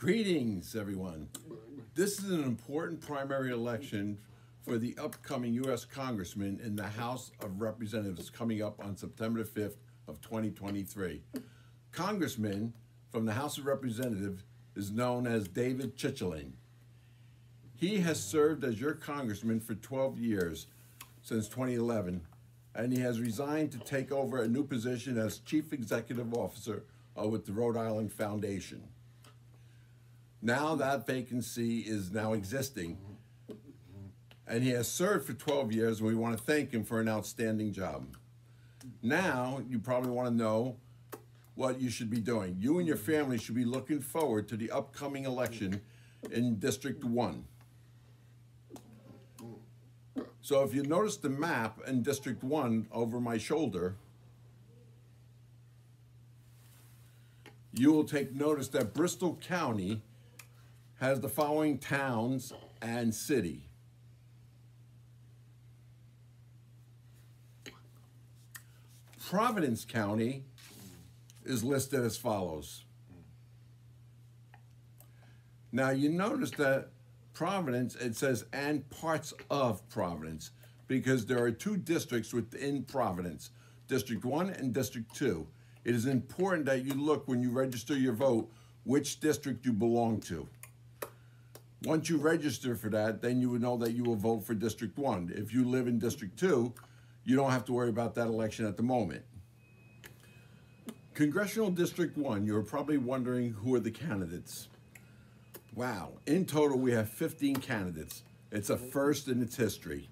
Greetings, everyone. This is an important primary election for the upcoming U.S. Congressman in the House of Representatives coming up on September 5th of 2023. Congressman from the House of Representatives is known as David Cicilline. He has served as your congressman for 12 years since 2011, and he has resigned to take over a new position as Chief Executive Officer uh, with the Rhode Island Foundation. Now that vacancy is now existing, and he has served for 12 years, and we want to thank him for an outstanding job. Now, you probably want to know what you should be doing. You and your family should be looking forward to the upcoming election in District 1. So if you notice the map in District 1 over my shoulder, you will take notice that Bristol County has the following towns and city. Providence County is listed as follows. Now you notice that Providence, it says and parts of Providence because there are two districts within Providence, District 1 and District 2. It is important that you look when you register your vote which district you belong to. Once you register for that, then you would know that you will vote for District 1. If you live in District 2, you don't have to worry about that election at the moment. Congressional District 1, you're probably wondering who are the candidates. Wow, in total we have 15 candidates. It's a first in its history.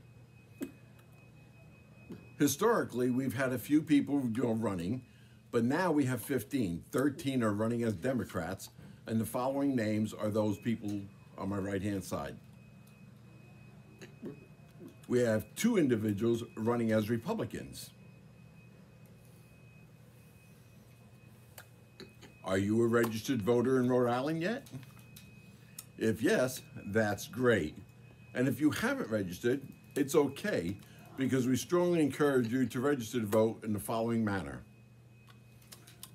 Historically, we've had a few people running, but now we have 15. 13 are running as Democrats, and the following names are those people on my right-hand side. We have two individuals running as Republicans. Are you a registered voter in Rhode Island yet? If yes, that's great. And if you haven't registered, it's okay because we strongly encourage you to register to vote in the following manner.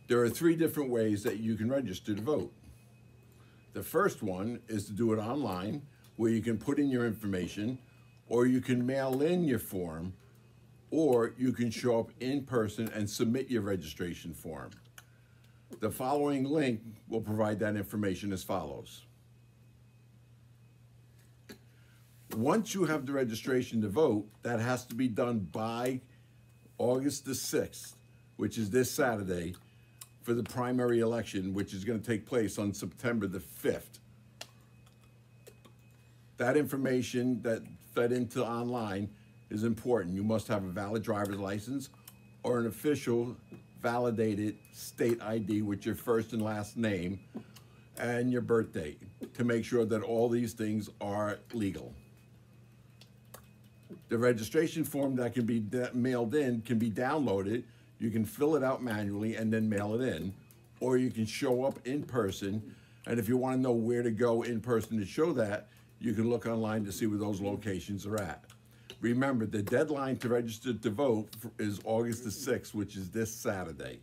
There are three different ways that you can register to vote. The first one is to do it online, where you can put in your information, or you can mail in your form, or you can show up in person and submit your registration form. The following link will provide that information as follows. Once you have the registration to vote, that has to be done by August the 6th, which is this Saturday, for the primary election, which is going to take place on September the 5th. That information that fed into online is important. You must have a valid driver's license or an official validated state ID with your first and last name and your birth date to make sure that all these things are legal. The registration form that can be mailed in can be downloaded you can fill it out manually and then mail it in, or you can show up in person. And if you want to know where to go in person to show that, you can look online to see where those locations are at. Remember, the deadline to register to vote is August the 6th, which is this Saturday,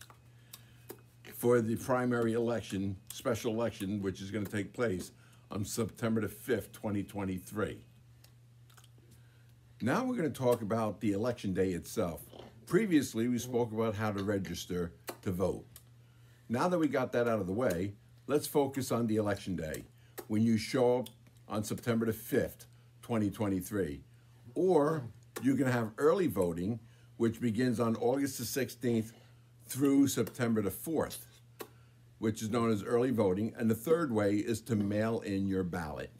for the primary election, special election, which is going to take place on September the 5th, 2023. Now we're going to talk about the election day itself. Previously, we spoke about how to register to vote. Now that we got that out of the way, let's focus on the election day when you show up on September the 5th, 2023. Or you can have early voting, which begins on August the 16th through September the 4th, which is known as early voting. And the third way is to mail in your ballot.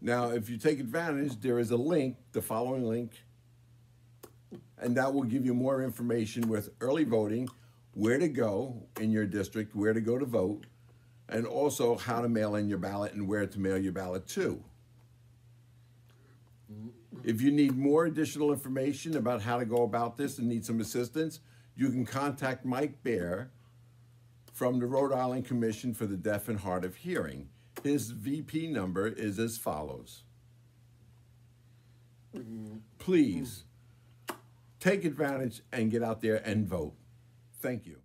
Now, if you take advantage, there is a link, the following link, and that will give you more information with early voting, where to go in your district, where to go to vote, and also how to mail in your ballot and where to mail your ballot to. If you need more additional information about how to go about this and need some assistance, you can contact Mike Bear from the Rhode Island Commission for the Deaf and Hard of Hearing. His VP number is as follows. Please take advantage and get out there and vote. Thank you.